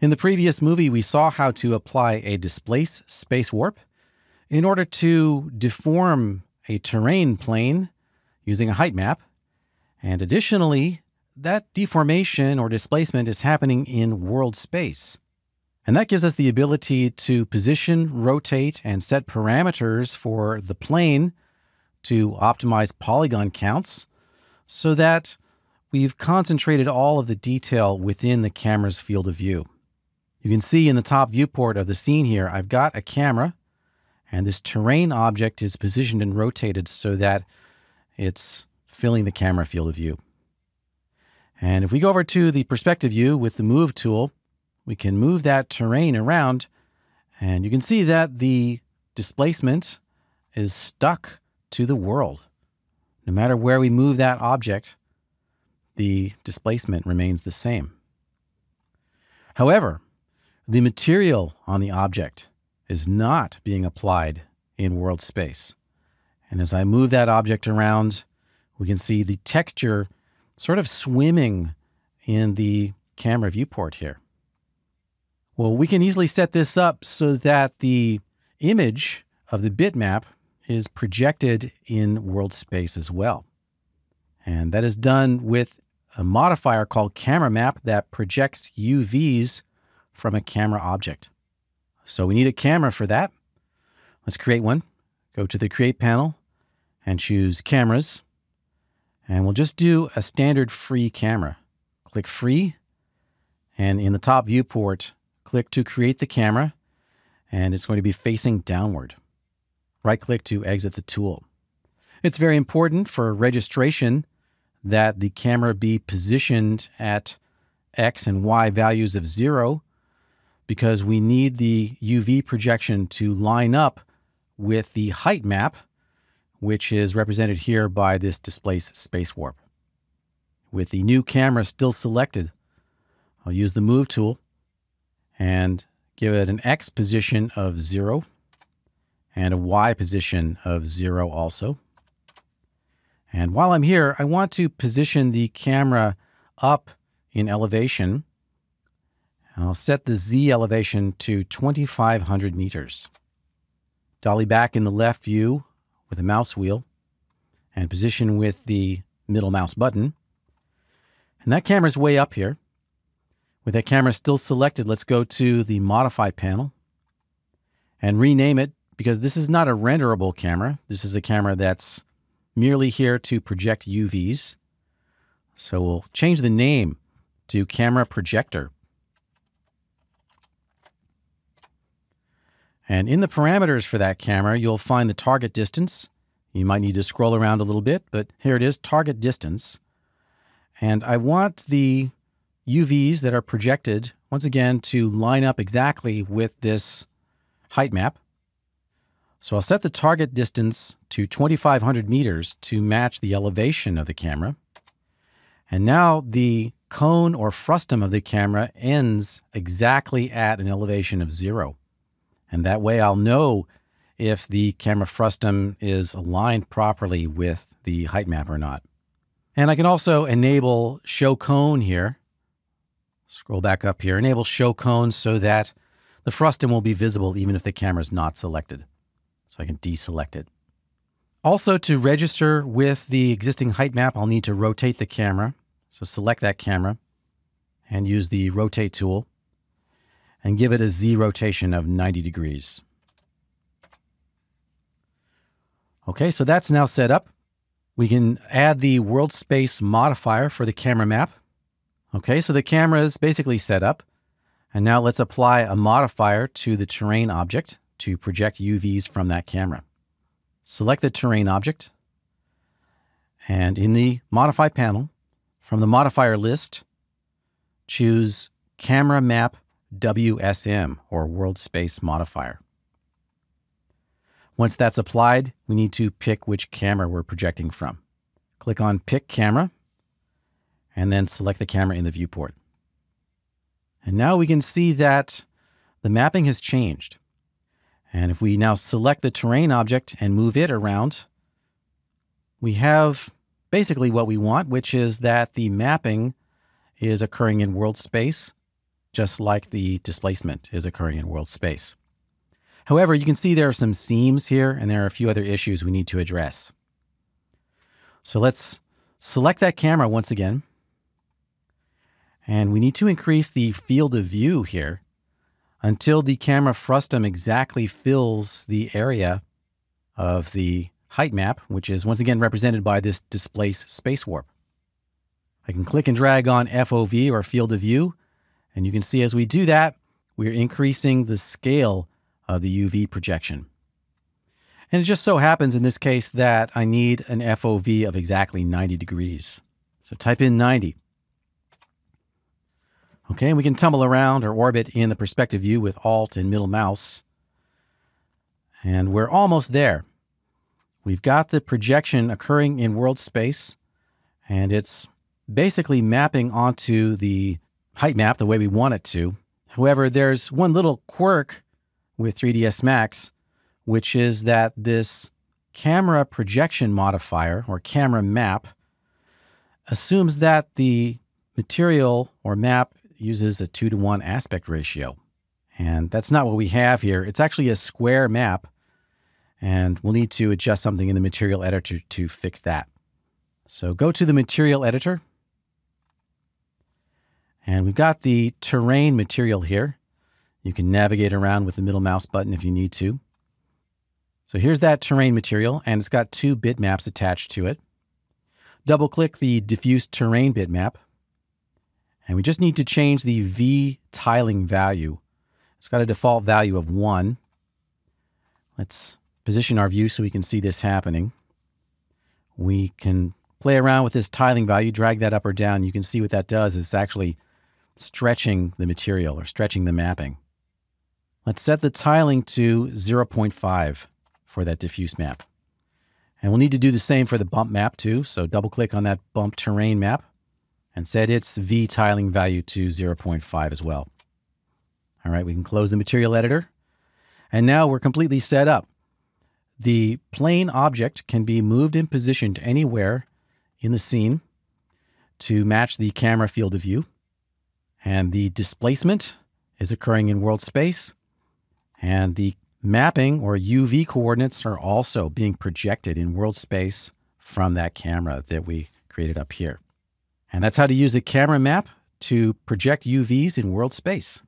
In the previous movie, we saw how to apply a displace space warp in order to deform a terrain plane using a height map. And additionally, that deformation or displacement is happening in world space. And that gives us the ability to position, rotate, and set parameters for the plane to optimize polygon counts so that we've concentrated all of the detail within the camera's field of view. You can see in the top viewport of the scene here, I've got a camera and this terrain object is positioned and rotated so that it's filling the camera field of view. And if we go over to the perspective view with the move tool, we can move that terrain around and you can see that the displacement is stuck to the world. No matter where we move that object, the displacement remains the same. However, the material on the object is not being applied in world space. And as I move that object around, we can see the texture sort of swimming in the camera viewport here. Well, we can easily set this up so that the image of the bitmap is projected in world space as well. And that is done with a modifier called camera map that projects UVs from a camera object. So we need a camera for that. Let's create one. Go to the create panel and choose cameras. And we'll just do a standard free camera. Click free. And in the top viewport, click to create the camera. And it's going to be facing downward. Right click to exit the tool. It's very important for registration that the camera be positioned at X and Y values of zero because we need the UV projection to line up with the height map, which is represented here by this displace space warp. With the new camera still selected, I'll use the move tool and give it an X position of zero and a Y position of zero also. And while I'm here, I want to position the camera up in elevation I'll set the Z elevation to 2,500 meters. Dolly back in the left view with a mouse wheel and position with the middle mouse button. And that camera's way up here. With that camera still selected, let's go to the Modify panel and rename it because this is not a renderable camera. This is a camera that's merely here to project UVs. So we'll change the name to Camera Projector. And in the parameters for that camera, you'll find the target distance. You might need to scroll around a little bit, but here it is, target distance. And I want the UVs that are projected, once again, to line up exactly with this height map. So I'll set the target distance to 2,500 meters to match the elevation of the camera. And now the cone or frustum of the camera ends exactly at an elevation of zero. And that way I'll know if the camera frustum is aligned properly with the height map or not. And I can also enable show cone here. Scroll back up here, enable show cone so that the frustum will be visible even if the camera is not selected. So I can deselect it. Also to register with the existing height map, I'll need to rotate the camera. So select that camera and use the rotate tool and give it a Z rotation of 90 degrees. Okay, so that's now set up. We can add the world space modifier for the camera map. Okay, so the camera is basically set up. And now let's apply a modifier to the terrain object to project UVs from that camera. Select the terrain object. And in the modify panel, from the modifier list, choose camera map WSM, or World Space Modifier. Once that's applied, we need to pick which camera we're projecting from. Click on Pick Camera, and then select the camera in the viewport. And now we can see that the mapping has changed. And if we now select the terrain object and move it around, we have basically what we want, which is that the mapping is occurring in world space just like the displacement is occurring in world space. However, you can see there are some seams here, and there are a few other issues we need to address. So let's select that camera once again. And we need to increase the field of view here until the camera frustum exactly fills the area of the height map, which is once again represented by this displace space warp. I can click and drag on FOV or field of view, and you can see as we do that, we're increasing the scale of the UV projection. And it just so happens in this case that I need an FOV of exactly 90 degrees. So type in 90. Okay, and we can tumble around or orbit in the perspective view with Alt and middle mouse. And we're almost there. We've got the projection occurring in world space, and it's basically mapping onto the height map the way we want it to. However, there's one little quirk with 3ds Max, which is that this camera projection modifier or camera map assumes that the material or map uses a two to one aspect ratio. And that's not what we have here. It's actually a square map, and we'll need to adjust something in the material editor to fix that. So go to the material editor, and we've got the terrain material here. You can navigate around with the middle mouse button if you need to. So here's that terrain material, and it's got two bitmaps attached to it. Double click the diffuse terrain bitmap, and we just need to change the V tiling value. It's got a default value of 1. Let's position our view so we can see this happening. We can play around with this tiling value, drag that up or down. You can see what that does. It's actually stretching the material or stretching the mapping. Let's set the tiling to 0.5 for that diffuse map. And we'll need to do the same for the bump map too. So double click on that bump terrain map and set its V tiling value to 0.5 as well. All right, we can close the material editor. And now we're completely set up. The plane object can be moved and positioned anywhere in the scene to match the camera field of view. And the displacement is occurring in world space. And the mapping or UV coordinates are also being projected in world space from that camera that we created up here. And that's how to use a camera map to project UVs in world space.